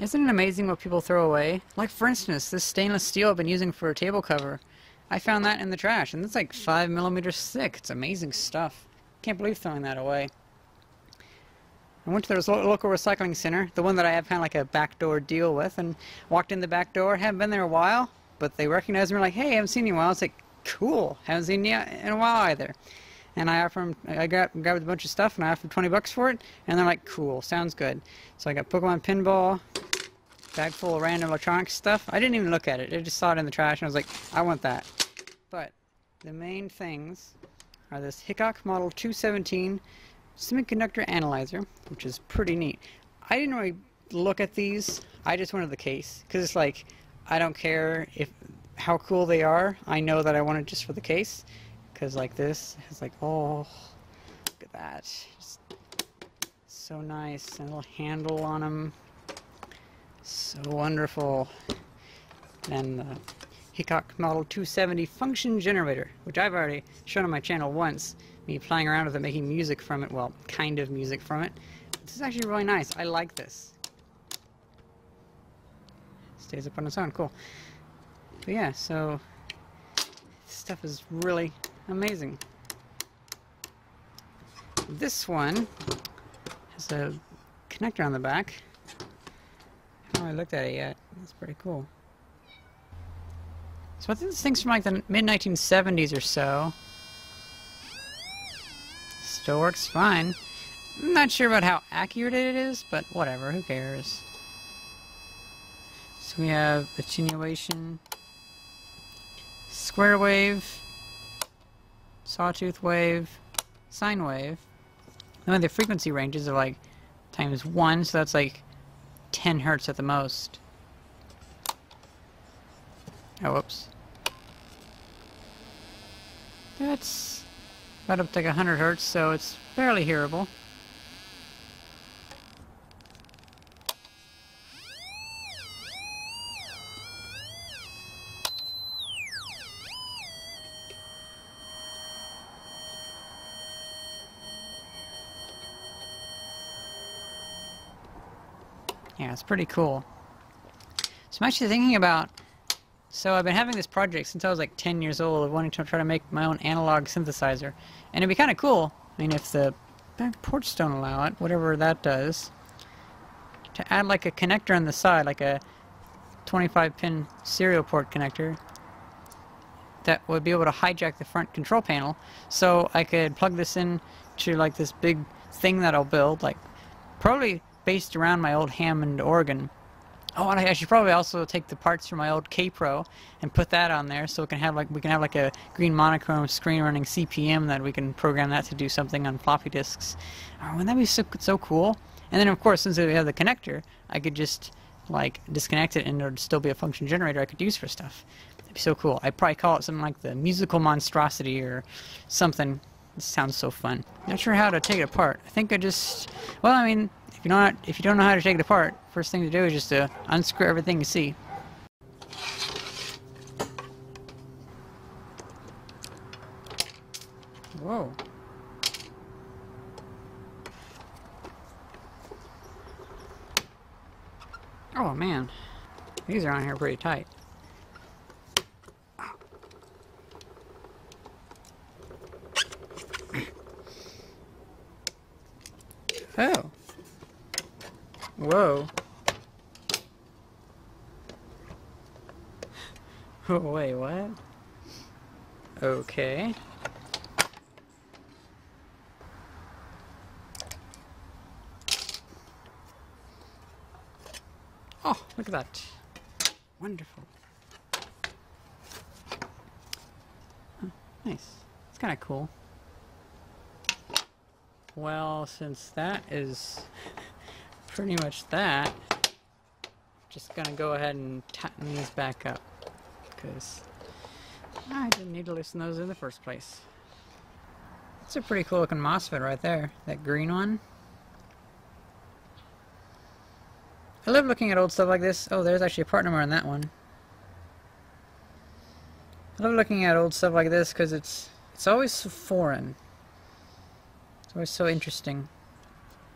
Isn't it amazing what people throw away? Like, for instance, this stainless steel I've been using for a table cover. I found that in the trash, and it's like 5 millimeters thick. It's amazing stuff. Can't believe throwing that away. I went to the local recycling center, the one that I have kind of like a backdoor deal with, and walked in the back door. Haven't been there a while, but they recognized me like, hey, I haven't seen you in a while. It's like, cool, haven't seen you in a while either. And I offered them, I got, grabbed a bunch of stuff and I offered 20 bucks for it, and they're like, cool, sounds good. So I got Pokemon Pinball, bag full of random electronic stuff. I didn't even look at it. I just saw it in the trash and I was like, I want that. But the main things are this Hickok Model 217 semiconductor analyzer, which is pretty neat. I didn't really look at these. I just wanted the case because it's like I don't care if how cool they are. I know that I want it just for the case because like this it's like oh look at that just so nice and a little handle on them so wonderful. And the Hickok Model 270 function generator, which I've already shown on my channel once, me playing around with it, making music from it, well, kind of music from it. This is actually really nice. I like this. Stays up on its own, cool. But yeah, so stuff is really amazing. This one has a connector on the back I looked at it yet. It's pretty cool. So I think this thing's from like the mid-1970s or so. Still works fine. I'm not sure about how accurate it is, but whatever, who cares. So we have attenuation, square wave, sawtooth wave, sine wave. And the frequency ranges are like times one, so that's like 10 hertz at the most. Oh, whoops. That's about up to like 100 hertz, so it's fairly hearable. Yeah, it's pretty cool. So I'm actually thinking about... So I've been having this project since I was like 10 years old of wanting to try to make my own analog synthesizer. And it'd be kind of cool, I mean, if the back ports don't allow it, whatever that does, to add like a connector on the side, like a 25 pin serial port connector that would be able to hijack the front control panel so I could plug this in to like this big thing that I'll build like probably based around my old Hammond organ. Oh, and I should probably also take the parts from my old Kaypro and put that on there, so we can have like we can have like a green monochrome screen running CP/M that we can program that to do something on floppy disks. Oh, wouldn't that be so so cool? And then of course, since we have the connector, I could just like disconnect it and it would still be a function generator I could use for stuff. It'd be so cool. I'd probably call it something like the musical monstrosity or something. It sounds so fun. Not sure how to take it apart. I think I just, well, I mean, if you don't if you don't know how to take it apart, first thing to do is just to unscrew everything you see. Whoa. Oh man, these are on here pretty tight. Oh. Whoa. Oh, wait, what? Okay. Oh, look at that. Wonderful. nice. It's kind of cool. Well, since that is pretty much that. Just gonna go ahead and tighten these back up because I didn't need to loosen those in the first place. It's a pretty cool looking MOSFET right there, that green one. I love looking at old stuff like this. Oh, there's actually a part number on that one. I love looking at old stuff like this because it's it's always so foreign. It's always so interesting.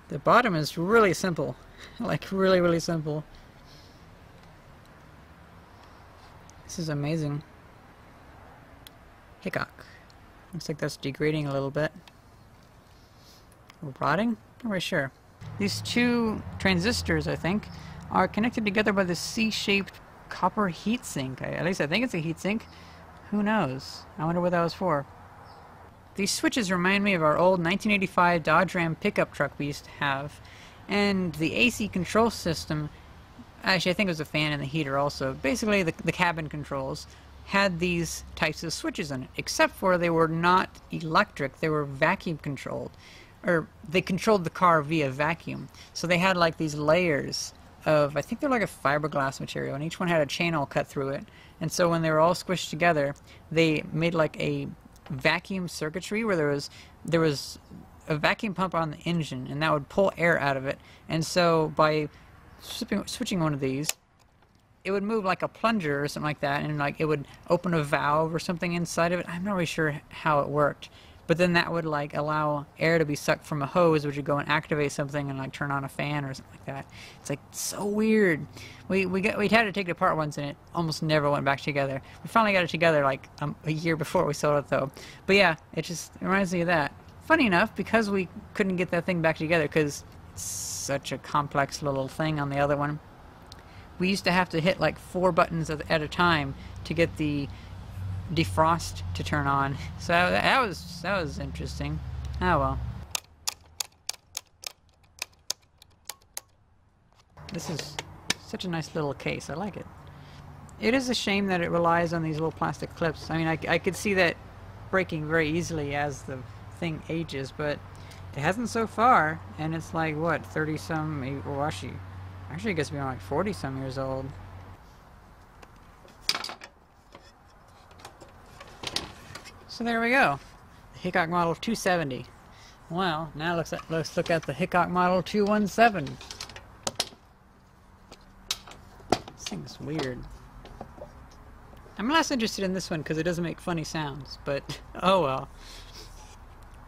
The bottom is really simple. like, really, really simple. This is amazing. Hickok. Looks like that's degrading a little bit. Rotting? Not really sure. These two transistors, I think, are connected together by the C-shaped copper heatsink. At least I think it's a heatsink. Who knows? I wonder what that was for. These switches remind me of our old 1985 Dodge Ram pickup truck we used to have. And the AC control system, actually I think it was a fan and the heater also, basically the, the cabin controls, had these types of switches in it, except for they were not electric, they were vacuum controlled. Or they controlled the car via vacuum. So they had like these layers of, I think they're like a fiberglass material, and each one had a channel cut through it. And so when they were all squished together, they made like a vacuum circuitry where there was there was a vacuum pump on the engine, and that would pull air out of it. And so by switching one of these, it would move like a plunger or something like that, and like it would open a valve or something inside of it. I'm not really sure how it worked, but then that would like allow air to be sucked from a hose, which would go and activate something and like turn on a fan or something like that. It's like so weird. We we got we had to take it apart once, and it almost never went back together. We finally got it together like um, a year before we sold it though. But yeah, it just it reminds me of that. Funny enough, because we couldn't get that thing back together because it's such a complex little thing on the other one. We used to have to hit like four buttons at a time to get the defrost to turn on. So that was that was interesting. Oh well. This is such a nice little case. I like it. It is a shame that it relies on these little plastic clips. I mean, I, I could see that breaking very easily as the thing ages, but it hasn't so far, and it's like, what, 30 some, eh, well, actually, it gets to be like 40 some years old. So there we go. The Hickok Model 270. Well, now let's, let's look at the Hickok Model 217. This thing's weird. I'm less interested in this one because it doesn't make funny sounds, but oh well.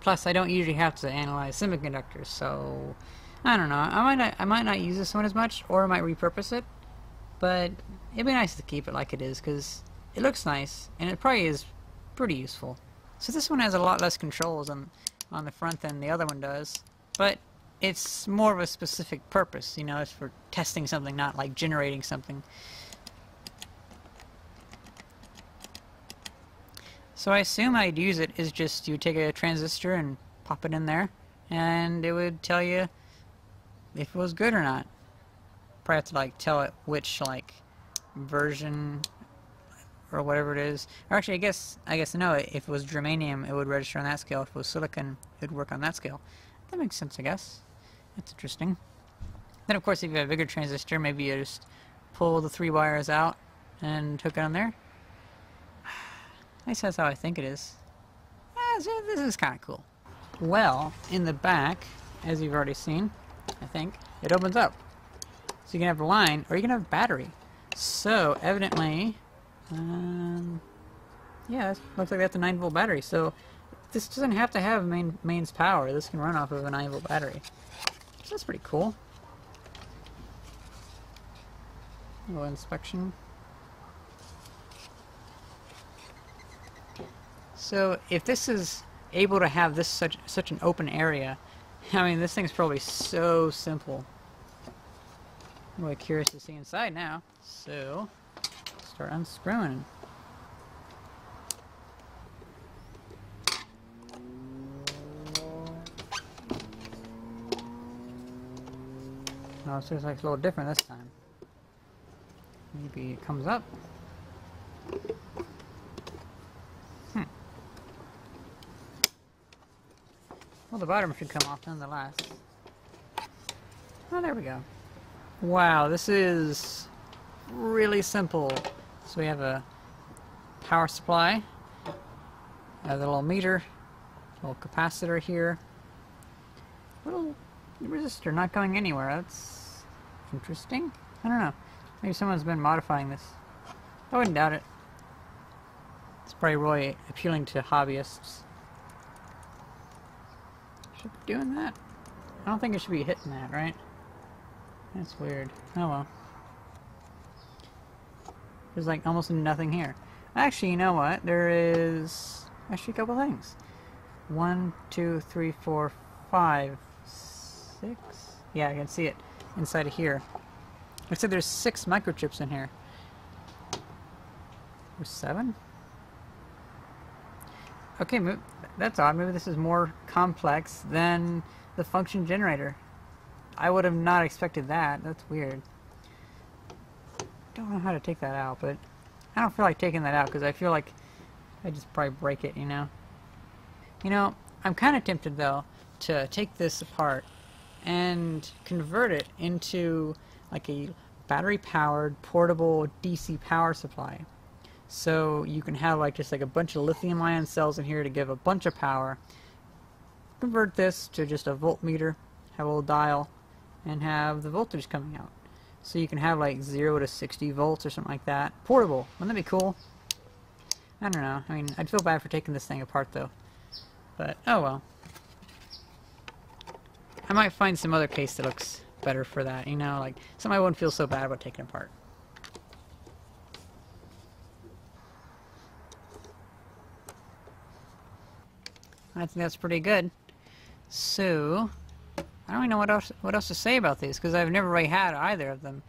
Plus, I don't usually have to analyze semiconductors, so I don't know. I might not, I might not use this one as much, or I might repurpose it. But it'd be nice to keep it like it is, because it looks nice, and it probably is pretty useful. So this one has a lot less controls on on the front than the other one does, but it's more of a specific purpose. You know, it's for testing something, not like generating something. So I assume I'd use it is just you take a transistor and pop it in there and it would tell you if it was good or not. Probably have to like tell it which like version or whatever it is. Or actually I guess I guess no, if it was germanium it would register on that scale. If it was silicon it would work on that scale. That makes sense I guess. That's interesting. Then of course if you have a bigger transistor maybe you just pull the three wires out and hook it on there. At least that's how I think it is. Yeah, this is kind of cool. Well, in the back, as you've already seen, I think, it opens up. So you can have a line, or you can have a battery. So, evidently, um, yeah, looks like that's a 9 volt battery. So, this doesn't have to have main mains power. This can run off of a 9 volt battery. So that's pretty cool. Little inspection. So if this is able to have this such such an open area, I mean this thing's probably so simple. I'm really curious to see inside now. So start unscrewing. Oh, it seems like it's a little different this time. Maybe it comes up. Hmm. Well, the bottom should come off nonetheless. Oh, there we go. Wow, this is really simple. So we have a power supply, a little meter, a little capacitor here, a little resistor not going anywhere. That's interesting. I don't know. Maybe someone's been modifying this. I wouldn't doubt it. It's probably really appealing to hobbyists should be doing that? I don't think it should be hitting that, right? That's weird. Oh well. There's like almost nothing here. Actually, you know what? There is actually a couple things. One, two, three, four, five, six. Yeah, I can see it inside of here. Looks like there's six microchips in here. Or seven? Okay, that's odd. Maybe this is more complex than the function generator. I would have not expected that. That's weird. Don't know how to take that out, but I don't feel like taking that out because I feel like I just probably break it, you know? You know, I'm kind of tempted, though, to take this apart and convert it into like a battery-powered portable DC power supply. So you can have like just like a bunch of lithium ion cells in here to give a bunch of power. Convert this to just a voltmeter, have a little dial, and have the voltage coming out. So you can have like 0 to 60 volts or something like that. Portable. Wouldn't that be cool? I don't know. I mean, I'd feel bad for taking this thing apart though. But, oh well. I might find some other case that looks better for that, you know? Like, something I wouldn't feel so bad about taking apart. I think that's pretty good. So, I don't really know what else what else to say about these because I've never really had either of them.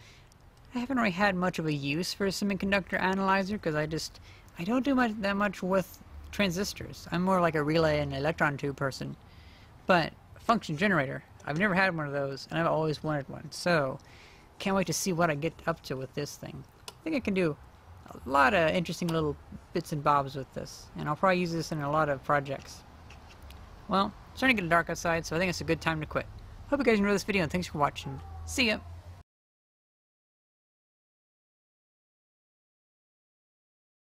I haven't really had much of a use for a semiconductor analyzer because I just I don't do much that much with transistors. I'm more like a relay and electron tube person. But function generator, I've never had one of those and I've always wanted one. So can't wait to see what I get up to with this thing. I think I can do a lot of interesting little bits and bobs with this and I'll probably use this in a lot of projects. Well, it's starting to get dark outside, so I think it's a good time to quit. Hope you guys enjoyed this video, and thanks for watching. See ya!